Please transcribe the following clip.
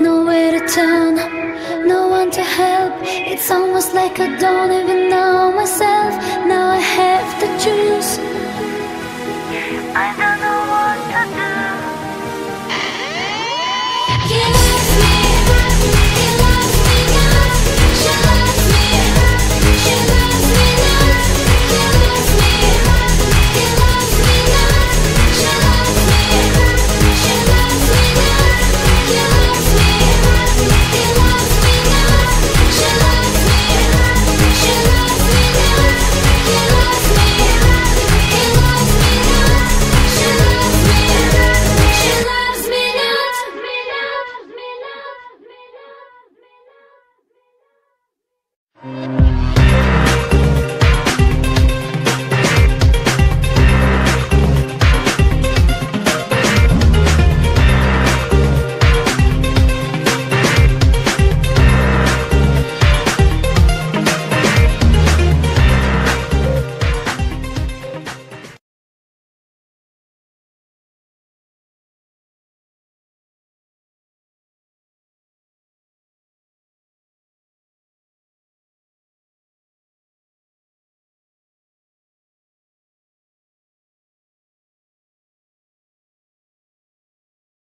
nowhere to turn, no one to help. It's almost like I don't even know myself. Now I have to choose. I don't know.